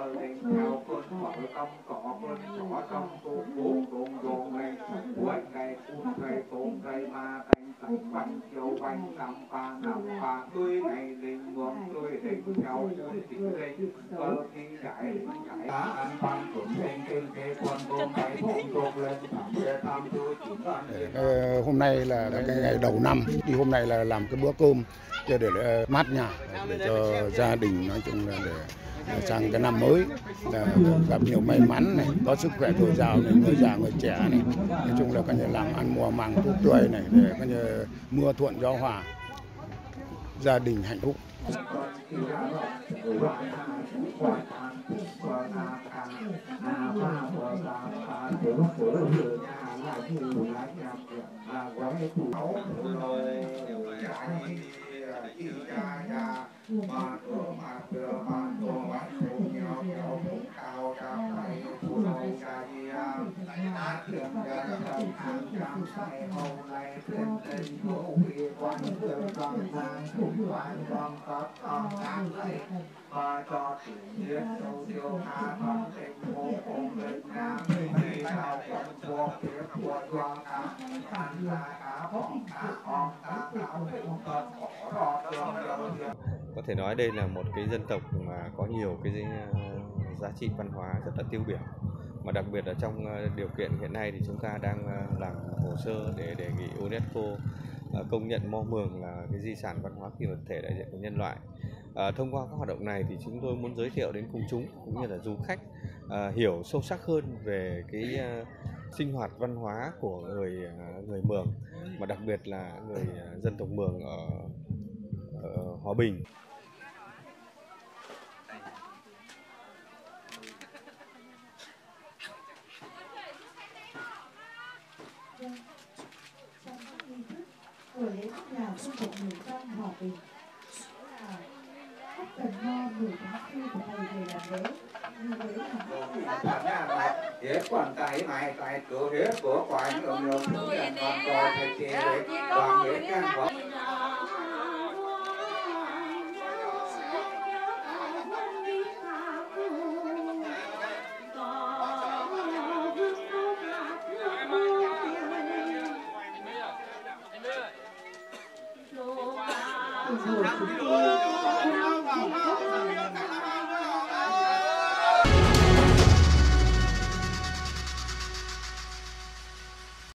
lên cơn mở cỏ cơn bố đồn đồn này cuối cây tốn cây canh bánh chiều bánh năm ba năm ba tươi tươi cơ thi giải giải đá ăn lên quân đồn cây đồn lên thảm về tư hôm nay là cái ngày đầu năm, thì hôm nay là làm cái bữa cơm cho để ờ, mát nhà, để cho gia đình nói chung là để sang cái năm mới, là gặp nhiều may mắn này, có sức khỏe dồi dào này, người già, người trẻ này. Nói chung là coi như làm ăn mùa màng thuốc tươi này, để coi như mưa thuận gió hòa. Gia đình hạnh phúc. Và cho tình vô cùng nam sao vô con cũng khổ có thể nói đây là một cái dân tộc mà có nhiều cái ờ, giá trị văn hóa rất là tiêu biểu mà đặc biệt là trong ờ, điều kiện hiện nay thì chúng ta đang ờ, làm hồ sơ để đề nghị UNESCO ờ, công nhận Mo Mường là cái di sản văn hóa phi vật thể đại diện của nhân loại. À, thông qua các hoạt động này thì chúng tôi muốn giới thiệu đến công chúng cũng như là du khách à, hiểu sâu sắc hơn về cái à, sinh hoạt văn hóa của người người Mường mà đặc biệt là người dân tộc Mường ở, ở Hòa Bình. trong các nghi thức của nhà quốc lào dân miền hòa bình sẽ là các người mo 10 tháng tư của thầy về làm lễ như lễ là Hiếp quan tài mày tại cửa hết của quán lượng lượng những đàn con để thầy chê căn Toàn 新疆烤肉新疆烤肉新疆